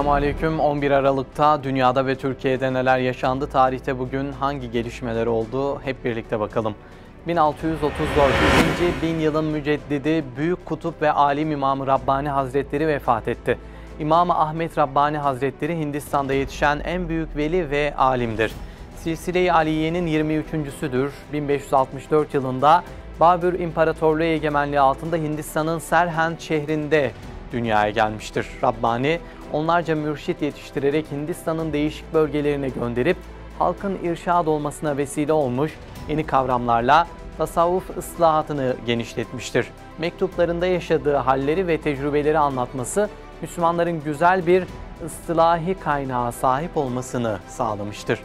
Esselamu Aleyküm. 11 Aralık'ta dünyada ve Türkiye'de neler yaşandı? Tarihte bugün hangi gelişmeler oldu? Hep birlikte bakalım. 1634. bin yılın müceddidi Büyük Kutup ve Alim İmamı Rabbani Hazretleri vefat etti. İmam Ahmet Rabbani Hazretleri Hindistan'da yetişen en büyük veli ve alimdir. Silsile-i Aliye'nin 23.südür. 1564 yılında Babür İmparatorluğu egemenliği altında Hindistan'ın Serhend şehrinde dünyaya gelmiştir. Rabbani onlarca mürşit yetiştirerek Hindistan'ın değişik bölgelerine gönderip halkın irşad olmasına vesile olmuş yeni kavramlarla tasavvuf ıslahatını genişletmiştir. Mektuplarında yaşadığı halleri ve tecrübeleri anlatması Müslümanların güzel bir ıslahi kaynağa sahip olmasını sağlamıştır.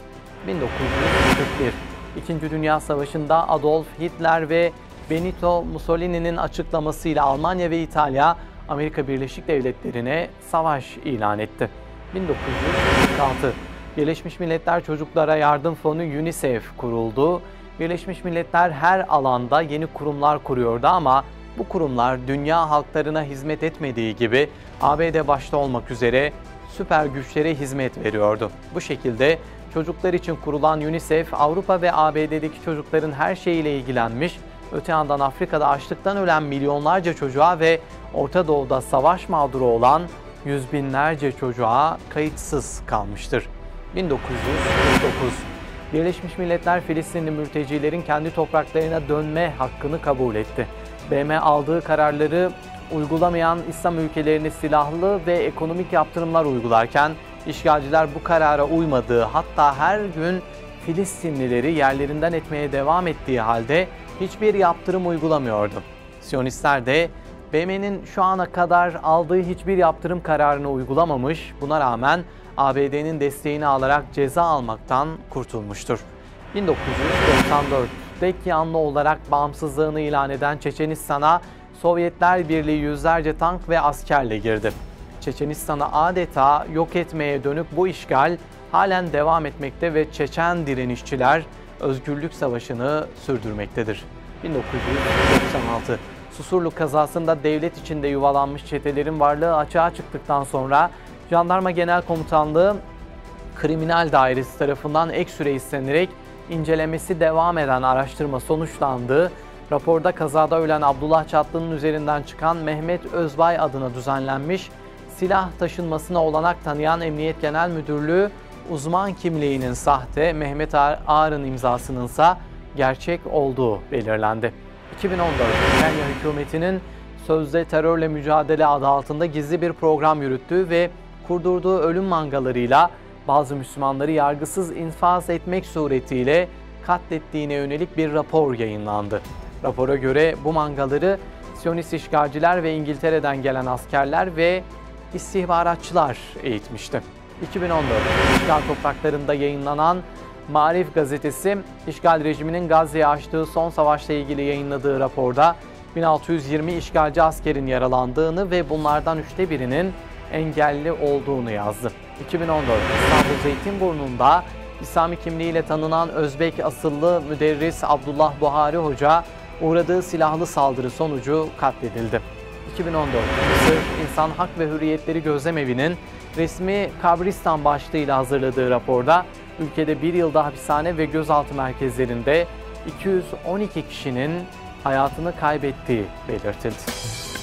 1941 İkinci Dünya Savaşı'nda Adolf Hitler ve Benito Mussolini'nin açıklamasıyla Almanya ve İtalya Amerika Birleşik Devletleri'ne savaş ilan etti. 1946 Birleşmiş Milletler Çocuklara Yardım Fonu UNICEF kuruldu. Birleşmiş Milletler her alanda yeni kurumlar kuruyordu ama bu kurumlar dünya halklarına hizmet etmediği gibi ABD başta olmak üzere süper güçlere hizmet veriyordu. Bu şekilde çocuklar için kurulan UNICEF Avrupa ve ABD'deki çocukların her şeyiyle ilgilenmiş, öte yandan Afrika'da açlıktan ölen milyonlarca çocuğa ve Orta Doğu'da savaş mağduru olan yüz binlerce çocuğa kayıtsız kalmıştır. 1949 Birleşmiş Milletler Filistinli mültecilerin kendi topraklarına dönme hakkını kabul etti. BM aldığı kararları uygulamayan İslam ülkelerine silahlı ve ekonomik yaptırımlar uygularken işgalciler bu karara uymadığı hatta her gün Filistinlileri yerlerinden etmeye devam ettiği halde hiçbir yaptırım uygulamıyordu. Siyonistler de BM'nin şu ana kadar aldığı hiçbir yaptırım kararını uygulamamış, buna rağmen ABD'nin desteğini alarak ceza almaktan kurtulmuştur. 1994 tek yanlı olarak bağımsızlığını ilan eden Çeçenistan'a Sovyetler Birliği yüzlerce tank ve askerle girdi. Çeçenistan'ı adeta yok etmeye dönük bu işgal halen devam etmekte ve Çeçen direnişçiler özgürlük savaşını sürdürmektedir. 1996 Susurluk kazasında devlet içinde yuvalanmış çetelerin varlığı açığa çıktıktan sonra Jandarma Genel Komutanlığı Kriminal Dairesi tarafından ek süre istenerek incelemesi devam eden araştırma sonuçlandı. Raporda kazada ölen Abdullah Çatlı'nın üzerinden çıkan Mehmet Özbay adına düzenlenmiş silah taşınmasına olanak tanıyan Emniyet Genel Müdürlüğü uzman kimliğinin sahte, Mehmet Ağar'ın imzasının ise gerçek olduğu belirlendi. 2014 Kenya hükümetinin sözde terörle mücadele adı altında gizli bir program yürüttüğü ve kurdurduğu ölüm mangalarıyla bazı Müslümanları yargısız infaz etmek suretiyle katlettiğine yönelik bir rapor yayınlandı. Rapora göre bu mangaları Siyonist işgalciler ve İngiltere'den gelen askerler ve istihbaratçılar eğitmişti. 2014 işgal topraklarında yayınlanan Marif gazetesi işgal rejiminin Gazze'ye açtığı son savaşla ilgili yayınladığı raporda 1620 işgalci askerin yaralandığını ve bunlardan üçte birinin engelli olduğunu yazdı. 2014 İstanbul Zeytinburnu'nda İslami kimliğiyle tanınan Özbek asıllı müderris Abdullah Buhari Hoca uğradığı silahlı saldırı sonucu katledildi. 2014 Mısır İnsan Hak ve Hürriyetleri Gözlemevi'nin resmi Kabristan başlığıyla hazırladığı raporda ülkede bir yılda hapishane ve gözaltı merkezlerinde 212 kişinin hayatını kaybettiği belirtildi.